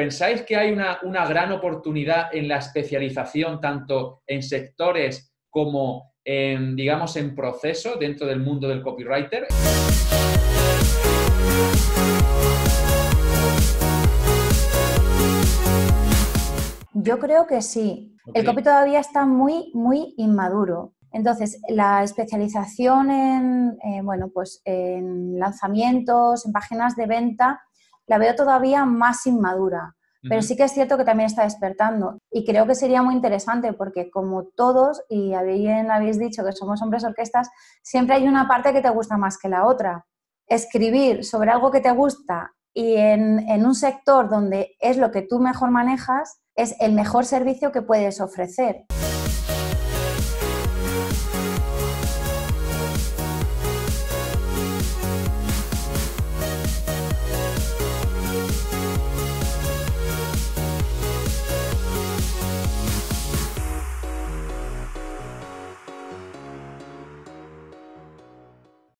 ¿pensáis que hay una, una gran oportunidad en la especialización tanto en sectores como en, digamos, en proceso dentro del mundo del copywriter? Yo creo que sí. El copy todavía está muy, muy inmaduro. Entonces, la especialización en, eh, bueno, pues en lanzamientos, en páginas de venta, la veo todavía más inmadura. Pero sí que es cierto que también está despertando. Y creo que sería muy interesante porque como todos, y bien habéis dicho que somos hombres orquestas, siempre hay una parte que te gusta más que la otra. Escribir sobre algo que te gusta y en, en un sector donde es lo que tú mejor manejas, es el mejor servicio que puedes ofrecer.